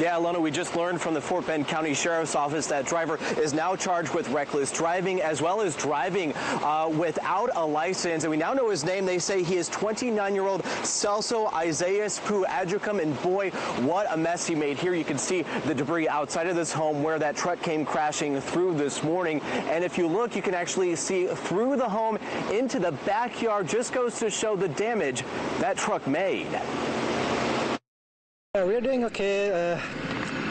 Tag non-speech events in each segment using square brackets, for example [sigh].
Yeah, Lona, we just learned from the Fort Bend County Sheriff's Office that driver is now charged with reckless driving as well as driving uh, without a license. And we now know his name. They say he is 29-year-old Celso Isaias Pu Adjucum. And boy, what a mess he made. Here you can see the debris outside of this home where that truck came crashing through this morning. And if you look, you can actually see through the home into the backyard. Just goes to show the damage that truck made. Uh, we're doing okay. Uh,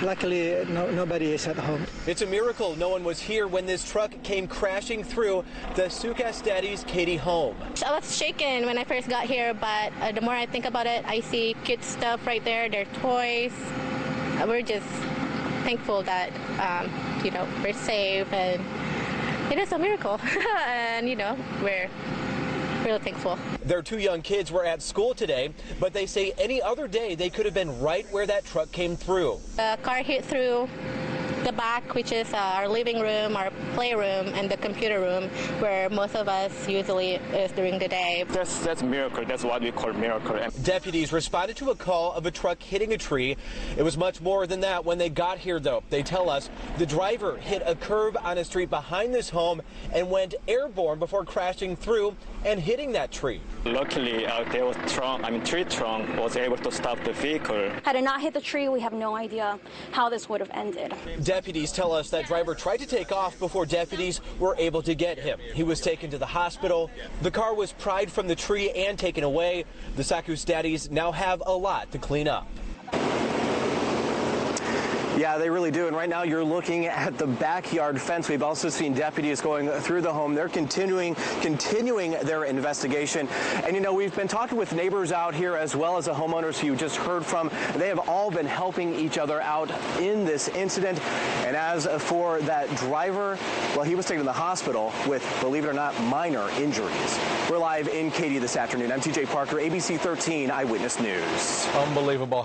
luckily, no, nobody is at home. It's a miracle no one was here when this truck came crashing through the Sukas Daddy's Katy home. I was shaken when I first got here, but uh, the more I think about it, I see kids' stuff right there, their toys. Uh, we're just thankful that, um, you know, we're safe and it is a miracle. [laughs] and, you know, we're really thankful. Their two young kids were at school today, but they say any other day they could have been right where that truck came through. The car hit through the back, which is uh, our living room, our playroom, and the computer room, where most of us usually is during the day. That's that's a miracle. That's what we call miracle. Deputies responded to a call of a truck hitting a tree. It was much more than that when they got here, though. They tell us the driver hit a curb on a street behind this home and went airborne before crashing through and hitting that tree. Luckily, uh, there was trunk. I mean, tree trunk was able to stop the vehicle. Had it not hit the tree, we have no idea how this would have ended. Deputies tell us that driver tried to take off before deputies were able to get him. He was taken to the hospital. The car was pried from the tree and taken away. The Sakus daddies now have a lot to clean up. Yeah, they really do. And right now you're looking at the backyard fence. We've also seen deputies going through the home. They're continuing continuing their investigation. And you know, we've been talking with neighbors out here as well as the homeowners who you just heard from. They have all been helping each other out in this incident. And as for that driver, well, he was taken to the hospital with, believe it or not, minor injuries. We're live in Katy this afternoon. I'm TJ Parker, ABC 13 Eyewitness News. Unbelievable